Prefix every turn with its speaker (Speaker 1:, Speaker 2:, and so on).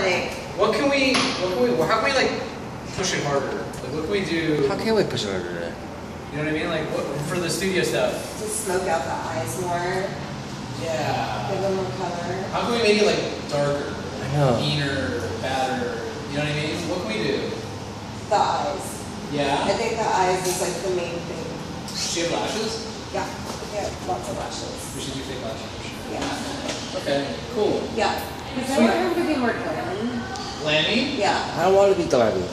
Speaker 1: like,
Speaker 2: What can we? What can we? How can we like push it harder? Like, what can we do?
Speaker 3: How can we push it harder?
Speaker 2: You know what I mean? Like, what, for the studio stuff.
Speaker 1: to smoke out the eyes more,
Speaker 2: Yeah.
Speaker 1: give them more color.
Speaker 2: How can we make it like darker,
Speaker 3: I know.
Speaker 2: meaner, badder? You know what I mean? What can we do?
Speaker 1: The eyes.
Speaker 2: Yeah.
Speaker 1: I think the eyes is like the main thing.
Speaker 2: She have lashes.
Speaker 1: Yeah, yeah, lots of lashes.
Speaker 2: We should do fake lashes.
Speaker 1: Yeah,
Speaker 2: Okay. Cool.
Speaker 1: yeah. Because I want her to be more glam.
Speaker 2: Lanny.
Speaker 1: Yeah.
Speaker 3: I don't want to be Darby.